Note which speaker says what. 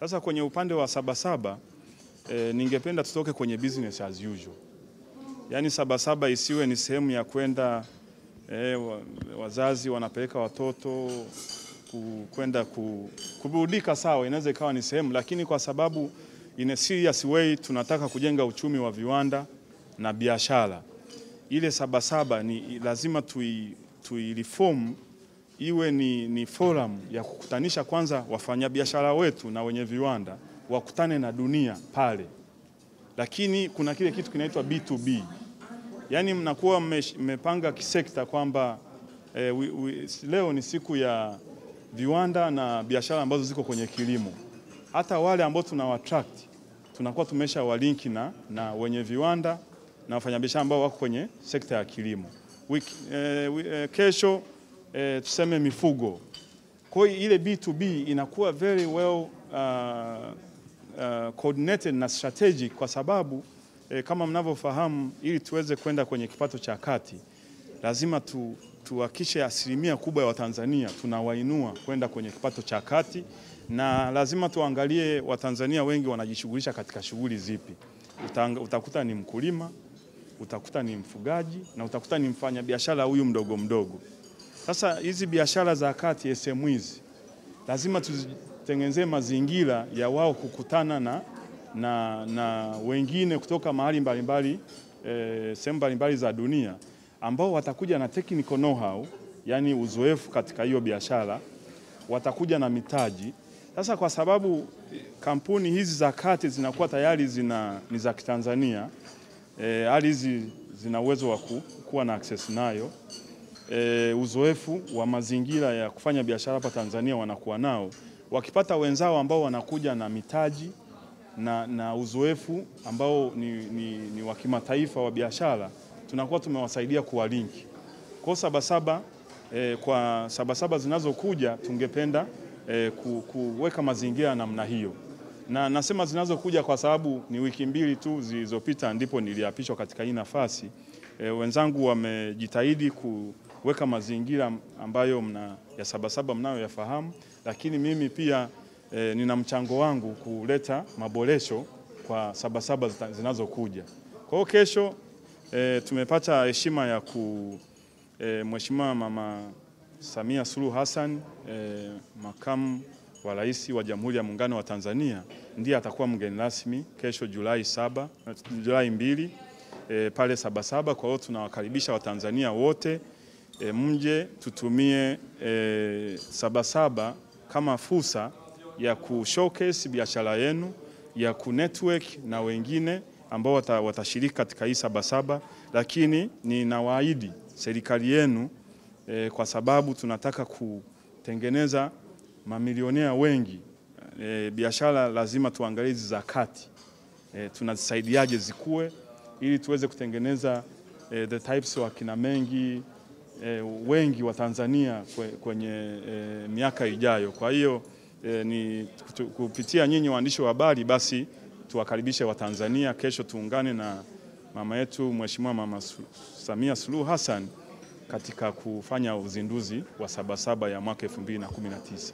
Speaker 1: Sasa kwenye upande wa Sabasaba e, ningependa tutoke kwenye business as usual, yaani Sabasaba isiwe ni sehemu ya kwenda e, wazazi wanapeleka watoto kwenda ku, kuburudika. Sawa, inaweza ikawa ni sehemu, lakini kwa sababu in a serious way tunataka kujenga uchumi wa viwanda na biashara, ile Sabasaba ni lazima tui, tui reform iwe ni, ni forum ya kukutanisha kwanza wafanyabiashara wetu na wenye viwanda wakutane na dunia pale, lakini kuna kile kitu kinaitwa B2B, yaani mnakuwa mmepanga kisekta kwamba eh, we, we, leo ni siku ya viwanda na biashara ambazo ziko kwenye kilimo. Hata wale ambao tuna attract tunakuwa tumesha walinki na, na wenye viwanda na wafanyabiashara ambao wako kwenye sekta ya kilimo. Wiki, eh, eh, kesho eh, tuseme mifugo. Kwa hiyo ile B2B inakuwa very well uh, uh, coordinated na strategic kwa sababu e, kama mnavyofahamu, ili tuweze kwenda kwenye kipato cha kati lazima tu tuhakikishe asilimia kubwa ya Watanzania tunawainua kwenda kwenye kipato cha kati, na lazima tuangalie Watanzania wengi wanajishughulisha katika shughuli zipi. Utang, utakuta ni mkulima, utakuta ni mfugaji na utakuta ni mfanyabiashara huyu mdogo mdogo. Sasa hizi biashara za kati SMEs lazima tuzitengenezee mazingira ya wao kukutana na, na, na wengine kutoka mahali mbalimbali e, sehemu mbalimbali za dunia ambao watakuja na technical know-how, yani uzoefu katika hiyo biashara, watakuja na mitaji. Sasa kwa sababu kampuni hizi za kati zinakuwa tayari zina, ni za Kitanzania hali e, hizi zina uwezo wa kuwa na access nayo e, uzoefu wa mazingira ya kufanya biashara hapa Tanzania wanakuwa nao, wakipata wenzao ambao wanakuja na mitaji na, na uzoefu ambao ni, ni, ni wa kimataifa wa biashara tunakuwa tumewasaidia kuwa linki kwa Sabasaba. E, kwa Sabasaba zinazokuja tungependa e, ku, kuweka mazingira namna hiyo, na nasema zinazokuja kwa sababu ni wiki mbili tu zilizopita ndipo niliapishwa katika hii nafasi. E, wenzangu wamejitahidi kuweka mazingira ambayo mna, ya Sabasaba mnayoyafahamu, lakini mimi pia e, nina mchango wangu kuleta maboresho kwa Sabasaba zinazokuja. Kwa hiyo kesho E, tumepata heshima ya ku e, Mheshimiwa Mama Samia Suluhu Hassan e, makamu wa rais wa Jamhuri ya Muungano wa Tanzania ndiye atakuwa mgeni rasmi kesho Julai saba, Julai mbili e, pale Sabasaba. Kwa hiyo tunawakaribisha Watanzania wote e, mje tutumie e, Sabasaba kama fursa ya ku showcase biashara yenu ya ku network na wengine ambao watashiriki katika hii Sabasaba, lakini ninawaahidi serikali yenu e, kwa sababu tunataka kutengeneza mamilionea wengi. E, biashara lazima tuangalie hizi za kati. E, tunazisaidiaje zikue ili tuweze kutengeneza e, the types wa kina mengi e, wengi wa Tanzania kwenye e, miaka ijayo. Kwa hiyo e, ni kupitia nyinyi waandishi wa habari basi tuwakaribishe Watanzania kesho, tuungane na mama yetu Mheshimiwa Mama Samia Suluhu Hassan katika kufanya uzinduzi wa Sabasaba ya mwaka 2019.